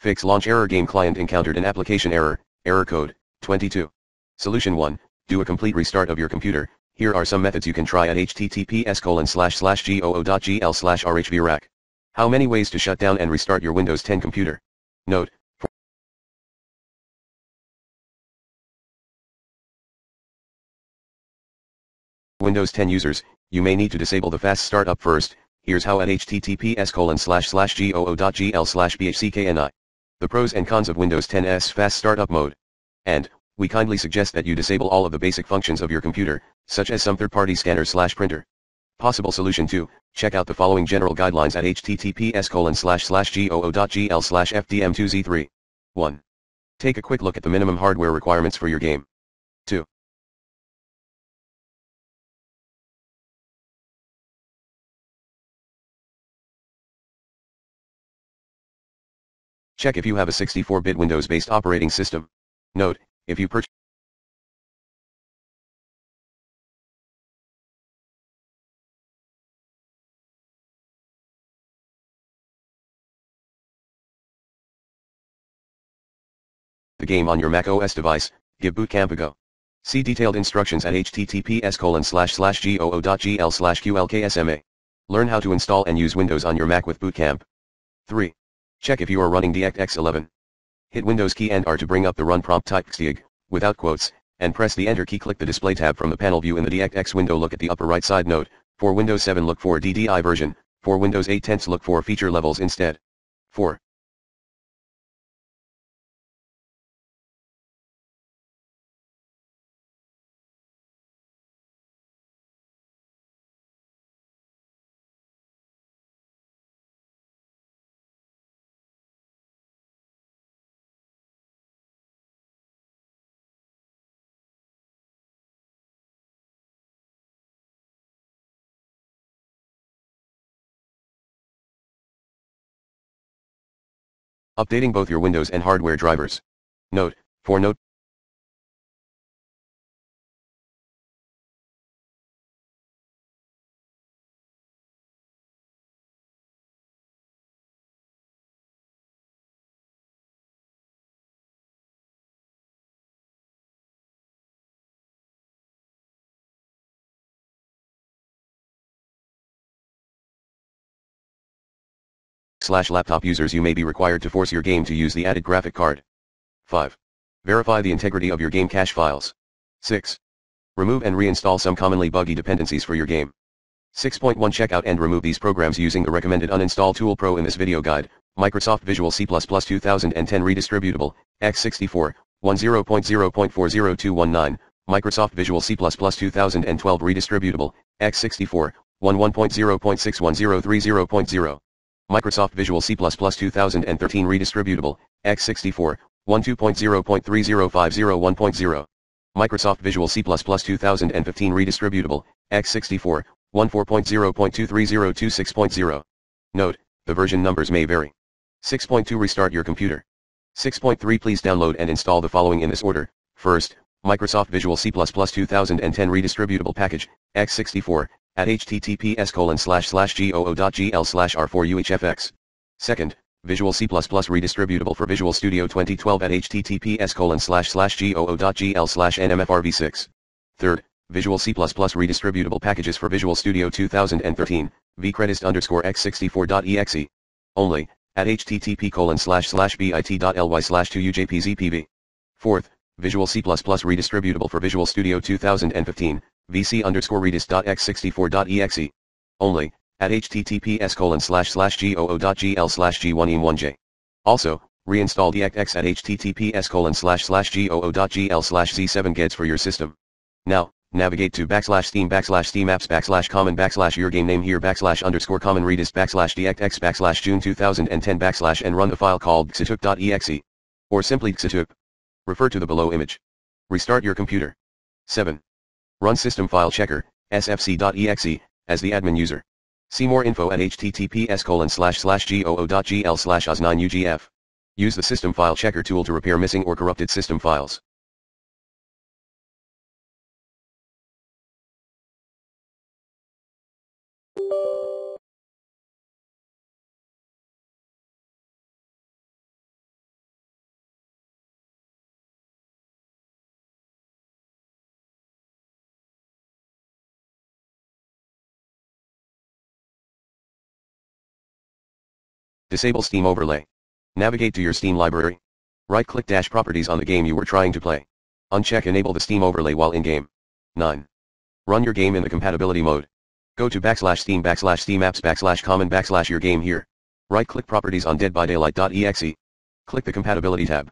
Fix launch error game client encountered an application error, error code, 22. Solution 1, do a complete restart of your computer. Here are some methods you can try at https colon slash slash goo.gl slash rhvrac. How many ways to shut down and restart your Windows 10 computer? Note, Windows 10 users, you may need to disable the fast startup first, here's how at https colon slash slash goo.gl slash bhckni. The pros and cons of Windows 10's fast startup mode. And, we kindly suggest that you disable all of the basic functions of your computer, such as some third-party scanner slash printer. Possible solution 2, check out the following general guidelines at https colon slash slash goo.gl slash fdm2z3. 1. Take a quick look at the minimum hardware requirements for your game. 2. Check if you have a 64-bit Windows-based operating system. Note, if you purchase the game on your Mac OS device, give Boot Camp a go. See detailed instructions at https colon slash slash goo.gl slash qlksma. Learn how to install and use Windows on your Mac with Boot Camp. 3. Check if you are running DirectX 11. Hit Windows key and R to bring up the run prompt type dxdiag, without quotes, and press the Enter key click the display tab from the panel view in the DirectX window look at the upper right side note, for Windows 7 look for DDI version, for Windows 8 tenths look for feature levels instead. 4. Updating both your Windows and hardware drivers. Note, for note, slash laptop users you may be required to force your game to use the added graphic card. 5. Verify the integrity of your game cache files. 6. Remove and reinstall some commonly buggy dependencies for your game. 6.1 Check out and remove these programs using the recommended uninstall tool pro in this video guide, Microsoft Visual C++ 2010 Redistributable, x64, 10.0.40.40219, Microsoft Visual C++ 2012 Redistributable, x64, 11.0.61030.0. Microsoft Visual C++ 2013 Redistributable, x64, 12.0.3050.1.0. Microsoft Visual C++ 2015 Redistributable, x64, 14.0.23026.0. Note, the version numbers may vary. 6.2 Restart your computer. 6.3 Please download and install the following in this order. First, Microsoft Visual C++ 2010 Redistributable Package, x64, at https colon slash slash goo.gl slash r4uhfx. Second, Visual C++ redistributable for Visual Studio 2012 at https colon slash slash goo.gl slash nmfrv6. Third, Visual C++ redistributable packages for Visual Studio 2013, vcredist underscore x64.exe. Only, at http colon slash slash bit.ly slash 2ujpzpv. Fourth, Visual C++ redistributable for Visual Studio 2015, vc underscore redist.x64.exe. Only, at https colon slash slash goo.gl slash g1e1j. Also, reinstall DirectX at https colon slash slash goo.gl slash z7geds for your system. Now, navigate to backslash steam backslash steam apps backslash common backslash your game name here backslash underscore common redis backslash DirectX backslash June 2010 backslash and run the file called xatuk.exe. Or simply xatuk. Refer to the below image. Restart your computer. 7. Run System File Checker, sfc.exe, as the admin user. See more info at https colon slash slash goo.gl slash os9ugf. Use the System File Checker tool to repair missing or corrupted system files. Disable Steam Overlay. Navigate to your Steam library. Right-click Dash Properties on the game you were trying to play. Uncheck Enable the Steam Overlay while in-game. 9. Run your game in the compatibility mode. Go to backslash Steam backslash Steam Apps backslash Common backslash your game here. Right-click Properties on deadbydaylight.exe. Click the Compatibility tab.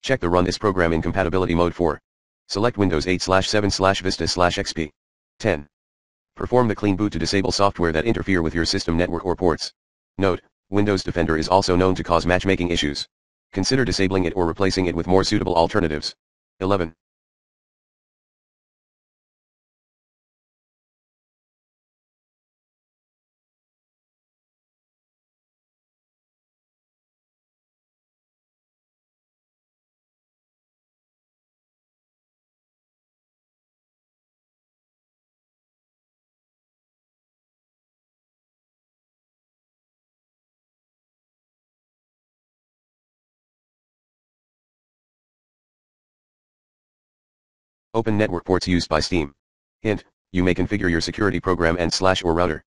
Check the Run this program in compatibility mode for. Select Windows 8 7 Vista slash XP. 10. Perform the clean boot to disable software that interfere with your system network or ports. Note, Windows Defender is also known to cause matchmaking issues. Consider disabling it or replacing it with more suitable alternatives. 11. Open network ports used by Steam. Hint, you may configure your security program and slash or router.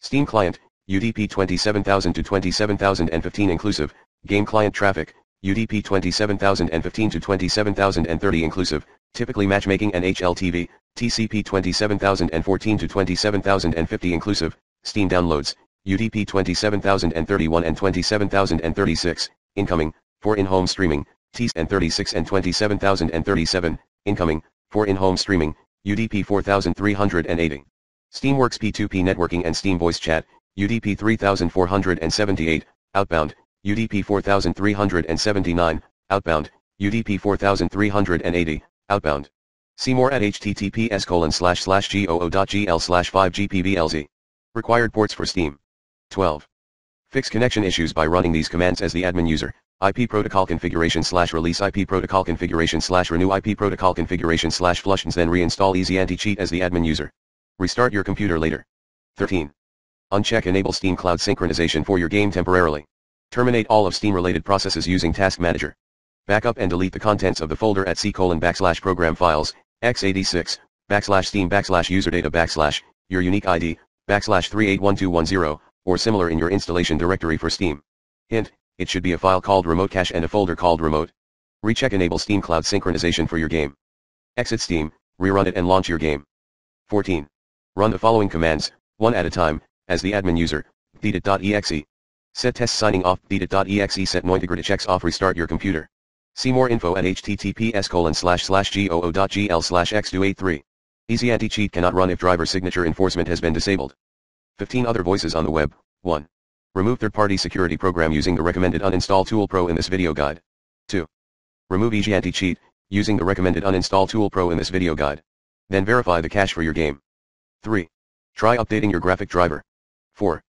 Steam client, UDP 27000 to 27015 inclusive, game client traffic, UDP 27015 to 27030 inclusive, typically matchmaking and HLTV, TCP 27014 to 27050 inclusive, Steam downloads, UDP 27031 and 27036, incoming, for in-home streaming, TS and 36 and 27037, incoming, for in-home streaming, UDP 4380. Steamworks P2P networking and Steam voice chat, UDP 3478, outbound, UDP 4379, outbound, UDP 4380, outbound. See more at https colon slash slash goo.gl slash 5gpblz. Required ports for Steam. 12. Fix connection issues by running these commands as the admin user. IP protocol configuration slash release IP protocol configuration slash renew IP protocol configuration slash flush and then reinstall easy anti-cheat as the admin user. Restart your computer later. 13. Uncheck enable Steam Cloud synchronization for your game temporarily. Terminate all of Steam related processes using Task Manager. Backup and delete the contents of the folder at c colon backslash program files, x86, backslash steam backslash user data backslash, your unique ID, backslash 381210, or similar in your installation directory for Steam. Hint, it should be a file called remote cache and a folder called remote. Recheck enable Steam Cloud synchronization for your game. Exit Steam, rerun it and launch your game. 14. Run the following commands, one at a time, as the admin user, ddet.exe. Set test signing off ddet.exe set nointegrity checks off restart your computer. See more info at https colon slash slash goo.gl slash x283. Easy anti-cheat cannot run if driver signature enforcement has been disabled. 15 other voices on the web, 1. Remove third-party security program using the recommended uninstall tool pro in this video guide. 2. Remove Easy Anti-Cheat, using the recommended uninstall tool pro in this video guide. Then verify the cache for your game. 3. Try updating your graphic driver. 4.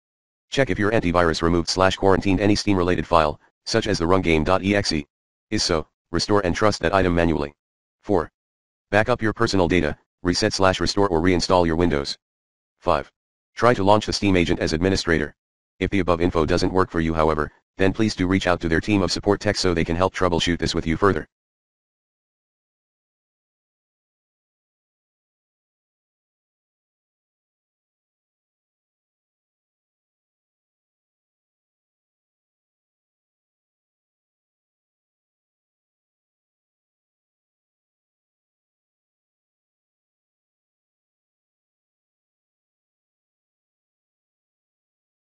Check if your antivirus removed slash quarantined any Steam related file, such as the rungame.exe. Is so, restore and trust that item manually. 4. Back up your personal data, reset slash restore or reinstall your Windows. 5. Try to launch the Steam agent as administrator. If the above info doesn't work for you however, then please do reach out to their team of support tech so they can help troubleshoot this with you further.